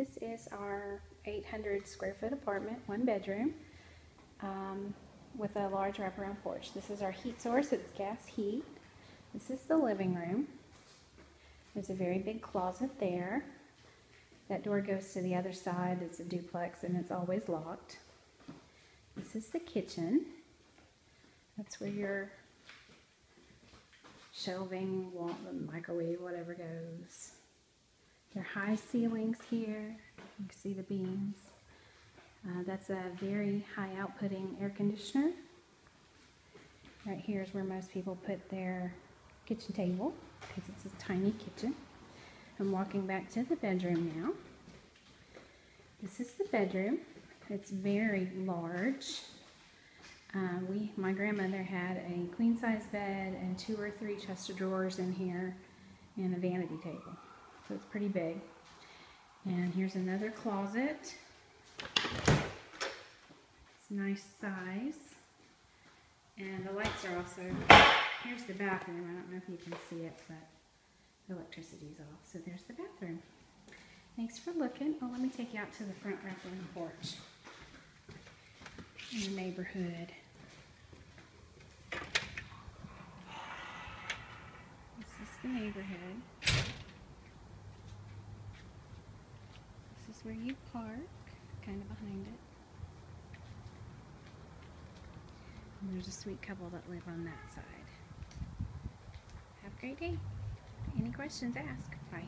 This is our 800 square foot apartment, one bedroom, um, with a large wraparound porch. This is our heat source, it's gas heat. This is the living room. There's a very big closet there. That door goes to the other side, it's a duplex and it's always locked. This is the kitchen. That's where your shelving, wall, microwave, whatever goes. There are high ceilings here. You can see the beams. Uh, that's a very high outputting air conditioner. Right here is where most people put their kitchen table because it's a tiny kitchen. I'm walking back to the bedroom now. This is the bedroom. It's very large. Uh, we, my grandmother had a queen size bed and two or three chest of drawers in here and a vanity table. So it's pretty big. And here's another closet. It's nice size. And the lights are also, here's the bathroom. I don't know if you can see it, but the electricity's off. So there's the bathroom. Thanks for looking. Oh, let me take you out to the front wraparound porch in the neighborhood. This is the neighborhood. Where you park, kind of behind it. And there's a sweet couple that live on that side. Have a great day. Any questions, ask. Bye.